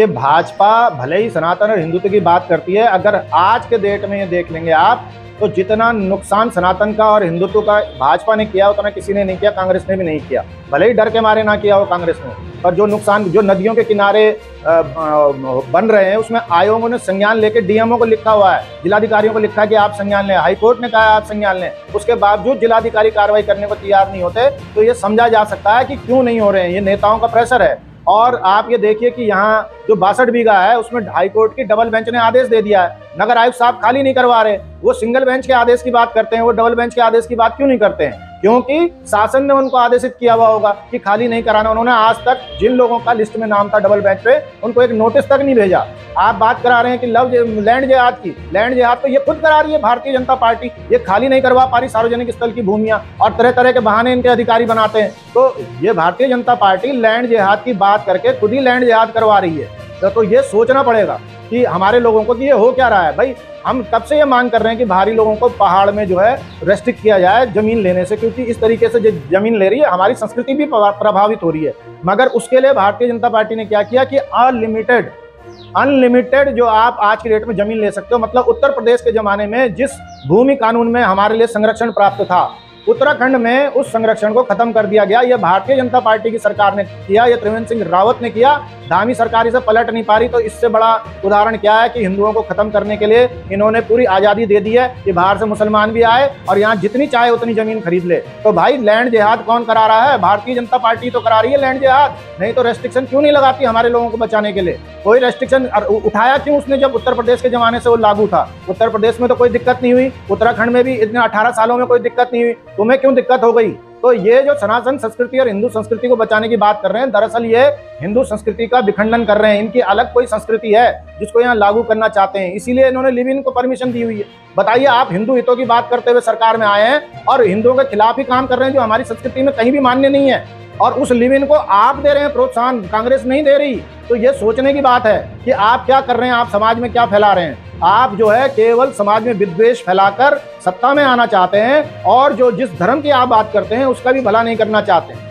ये भाजपा भले ही सनातन और हिंदुत्व की बात करती है, अगर आज के डेट में ये देख लेंगे आप तो जितना नुकसान सनातन का और हिंदुत्व का भाजपा ने किया, उतना किसी ने नहीं किया, कांग्रेस ने भी नहीं किया। भले ही डर के मारे ना किया हो कांग्रेस ने, पर जो नुकसान, जो नदियों के किनारे बन रहे हैं, उसमें आयोगों ने संज्ञान लेके डीएमओ को लिखा हुआ है। जिलाधिकारियों को लिखा है कि आप संज्ञान लें हाईकोर्ट ने कहा आप संज्ञान लें, उसके बावजूद जिलाधिकारी कार्रवाई करने को तैयार नहीं होते तो ये समझा जा सकता है कि क्यों नहीं हो रहे हैं, ये नेताओं का प्रेशर है। और आप ये देखिए कि यहाँ जो बासठ बीघा है, उसमें हाईकोर्ट के डबल बेंच ने आदेश दे दिया है। नगर आयुक्त साहब खाली नहीं करवा रहे वो सिंगल बेंच के आदेश की बात करते हैं वो डबल बेंच के आदेश की बात क्यों नहीं करते हैं? क्योंकि शासन ने उनको आदेशित किया हुआ होगा कि खाली नहीं कराना उन्होंने आज तक जिन लोगों का लिस्ट में नाम था डबल बेंच पे उनको एक नोटिस तक नहीं भेजा। आप बात करा रहे हैं कि लव लैंड जिहाद की लैंड जिहाद तो ये खुद करा रही है भारतीय जनता पार्टी ये खाली नहीं करवा पा रही सार्वजनिक स्थल की भूमिया और तरह तरह के बहाने इनके अधिकारी बनाते हैं। तो ये भारतीय जनता पार्टी लैंड जिहाद की बात करके खुद ही लैंड जिहाद करवा रही है। तो, तो ये सोचना पड़ेगा। कि हमारे लोगों को कि ये हो क्या रहा है? भाई, हम तब से ये मांग कर रहे हैं कि बाहरी लोगों को पहाड़ में जो है रेस्ट्रिक्ट किया जाए ज़मीन लेने से? क्योंकि इस तरीके से जो ज़मीन ले रही है, हमारी संस्कृति भी प्रभावित हो रही है। मगर उसके लिए भारतीय जनता पार्टी ने क्या किया कि अनलिमिटेड अनलिमिटेड जो आप आज की डेट में ज़मीन ले सकते हो। मतलब उत्तर प्रदेश के जमाने में जिस भूमि कानून में हमारे लिए संरक्षण प्राप्त था उत्तराखंड में उस संरक्षण को खत्म कर दिया गया। यह भारतीय जनता पार्टी की सरकार ने किया, यह त्रिवेंद्र सिंह रावत ने किया। धामी सरकार इसे पलट नहीं पा रही तो इससे बड़ा उदाहरण क्या है कि हिंदुओं को खत्म करने के लिए इन्होंने पूरी आज़ादी दे दी है कि बाहर से मुसलमान भी आए और यहाँ जितनी चाहे उतनी ज़मीन खरीद ले। तो भाई लैंड जिहाद कौन करा रहा है? भारतीय जनता पार्टी तो करा रही है लैंड जिहाद नहीं तो रेस्ट्रिक्शन क्यों नहीं लगाती हमारे लोगों को बचाने के लिए? कोई रेस्ट्रिक्शन उठाया क्यों उसने जब उत्तर प्रदेश के जमाने से वो लागू था? उत्तर प्रदेश में तो कोई दिक्कत नहीं हुई। उत्तराखंड में भी इतने अठारह सालों में कोई दिक्कत नहीं हुई। तुम्हें क्यों दिक्कत हो गई? तो ये जो सनातन संस्कृति और हिंदू संस्कृति को बचाने की बात कर रहे हैं, दरअसल ये हिंदू संस्कृति का विखंडन कर रहे हैं। इनकी अलग कोई संस्कृति है जिसको यहाँ लागू करना चाहते हैं। इसीलिए इन्होंने लिव इन को परमिशन दी हुई है। बताइए, आप हिंदू हितों की बात करते हुए सरकार में आए हैं और हिंदुओं के खिलाफ ही काम कर रहे हैं जो हमारी संस्कृति में कहीं भी मान्य नहीं है। और उस लिव इन को आप दे रहे हैं, प्रोत्साहन कांग्रेस नहीं दे रही। तो ये सोचने की बात है कि आप क्या कर रहे हैं, आप समाज में क्या फैला रहे हैं। आप जो है केवल समाज में विद्वेश फैलाकर सत्ता में आना चाहते हैं और जो जिस धर्म की आप बात करते हैं, उसका भी भला नहीं करना चाहते हैं।